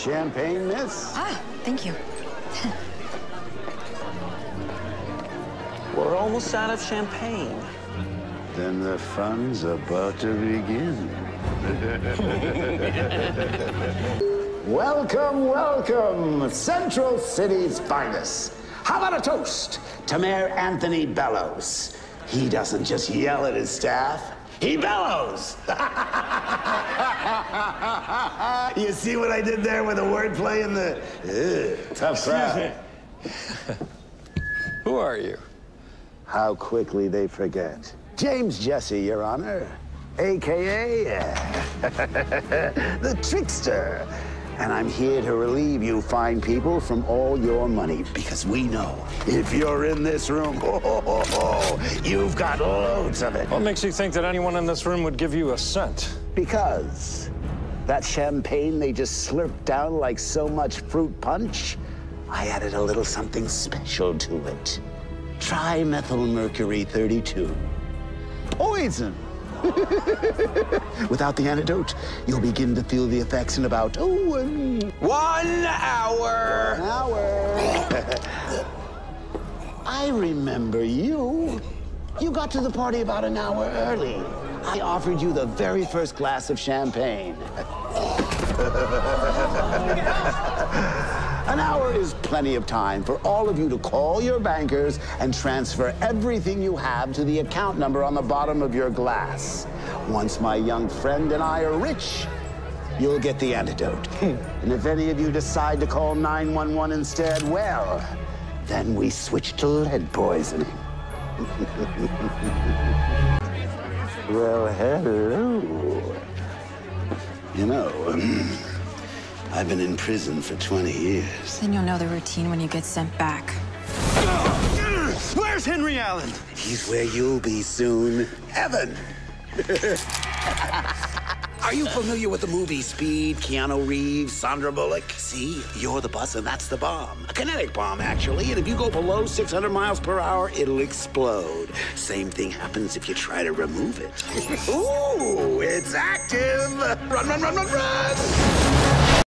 Champagne, miss? Ah, thank you. We're almost out of champagne. Then the fun's about to begin. welcome, welcome, Central City's finest. How about a toast to Mayor Anthony Bellows? He doesn't just yell at his staff, he bellows. you see what I did there with the wordplay and the ugh, tough crowd? Who are you? How quickly they forget. James Jesse, Your Honor, AKA uh, the trickster. And I'm here to relieve you fine people from all your money because we know if you're in this room, oh, oh, oh, you've got loads of it. What makes you think that anyone in this room would give you a cent? Because that champagne they just slurped down like so much fruit punch, I added a little something special to it. Trimethylmercury 32. Poison. Without the antidote, you'll begin to feel the effects in about, oh, um, One hour. an hour. I remember you. You got to the party about an hour early. I offered you the very first glass of champagne. An hour is plenty of time for all of you to call your bankers and transfer everything you have to the account number on the bottom of your glass. Once my young friend and I are rich, you'll get the antidote. and if any of you decide to call 911 instead, well, then we switch to lead poisoning. well, hello. You know, I've been in prison for 20 years. Then you'll know the routine when you get sent back. Where's Henry Allen? He's where you'll be soon. Heaven. Are you familiar with the movie Speed? Keanu Reeves, Sandra Bullock? See, you're the bus and that's the bomb. A kinetic bomb, actually. And if you go below 600 miles per hour, it'll explode. Same thing happens if you try to remove it. Ooh, it's active. Run, run, run, run, run.